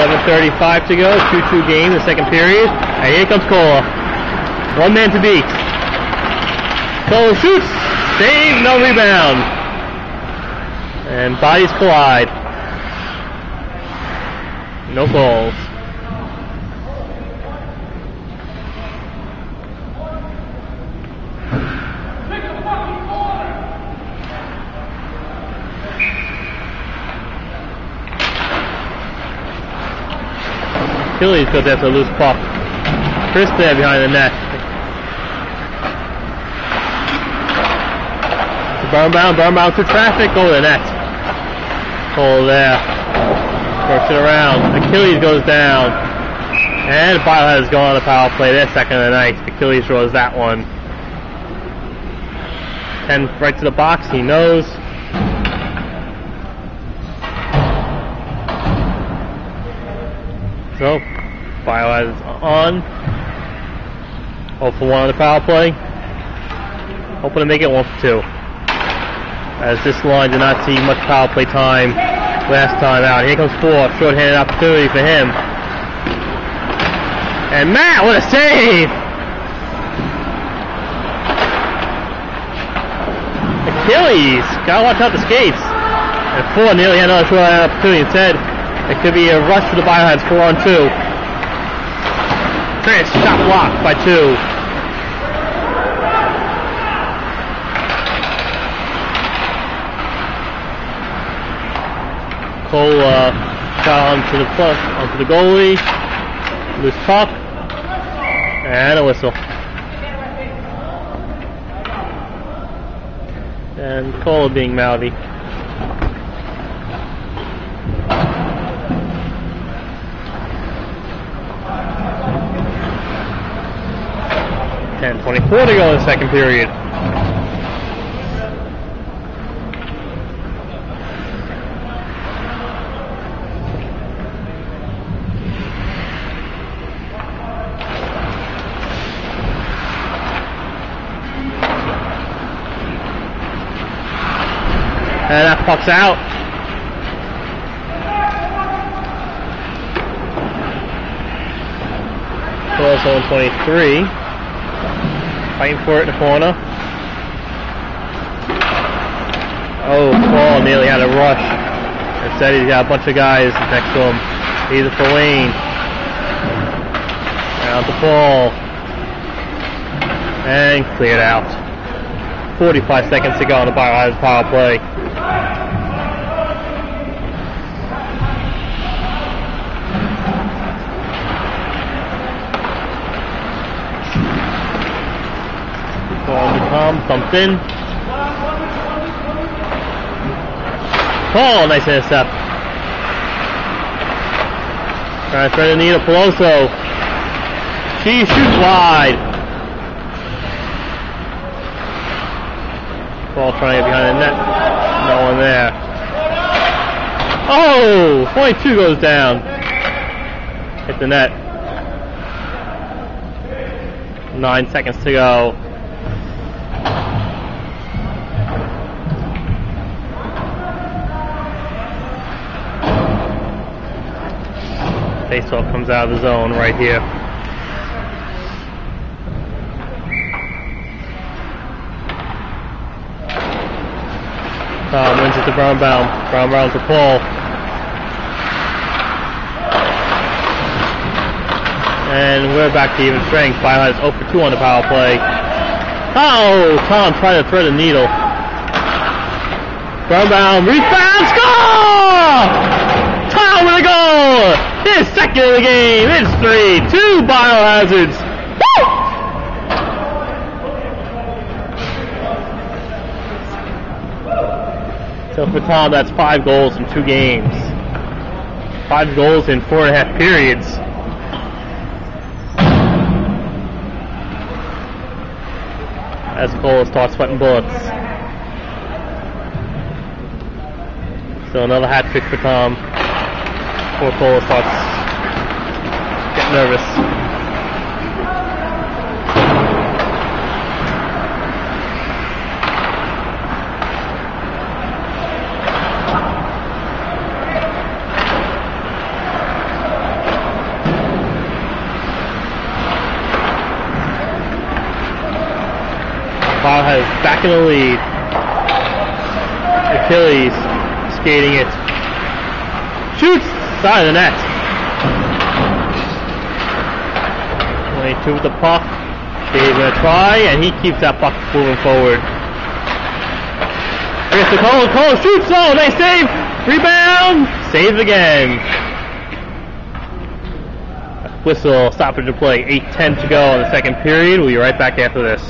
11.35 to go, 2-2 game, the second period. And here comes Cola. One man to beat. Cola shoots, save, no rebound. And bodies collide. No goals. Achilles goes after a loose puck. Chris there behind the net. Birnbaum, Birnbaum through traffic, over the net. Cole there. Works it around. Achilles goes down. And Biohazard's going on the power play. Their second of the night. Achilles draws that one. And right to the box. He knows. So, on. 0 for 1 on the power play. Hoping to make it 1 for 2 as this line did not see much power play time last time out. Here comes four, short-handed opportunity for him. And Matt, what a save! Achilles, gotta watch out the skates. And four nearly had another short-handed opportunity. Instead, it could be a rush for the Biohands, four on two. Trent shot blocked by two. Cole uh, shot onto the puck, onto the goalie, loose puck, and a whistle. And Cole being mouthy. Ten twenty-four to go in the second period. And that puck's out. On 23. Fighting for it in the corner. Oh, Paul nearly had a rush. Instead, he's got a bunch of guys next to him. Either for Lane. Out the ball. And cleared out. 45 seconds to go on the power play. Ball in. Oh, nice intercept. To thread Anita Peloso. She shoots wide. Ball trying to get behind the net. No one there. Oh! 22 goes down. Hit the net. Nine seconds to go. Faceoff comes out of the zone right here. Tom wins it to Brownbaum. Brownbaum to Paul. And we're back to even strength. Is 0 for 2 on the power play. Oh, Tom trying to thread a needle. Brownbaum, rebound, Biohazards. So for Tom, that's five goals in two games. Five goals in four and a half periods. As Cole starts sweating bullets. So another hat trick for Tom. Before Cole starts getting nervous. Five back in the lead. Achilles skating it. Shoots! Side of the net. 22 with the puck. Dave gonna try, and he keeps that puck moving forward. Guess the Cole, Cole shoots! Oh, nice save! Rebound! Save again. Whistle, stoppage of play. 8-10 to go in the second period. We'll be right back after this.